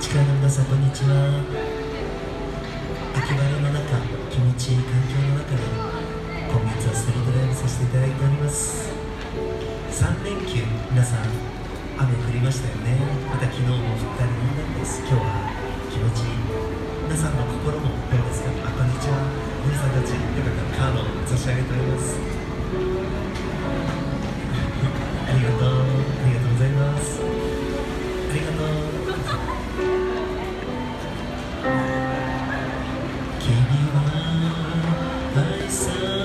力の皆さんこんにちは。秋晴れの中気持ちいい環境の中で今月はス素敵ドライブさせていただいております。3連休皆さん雨降りましたよね。また昨日も降ったり飲んだんです。今日は気持ちいい。皆さんの心もどうですか？あこんにちは。皆さんたちよかったらカードを差し上げております。sun.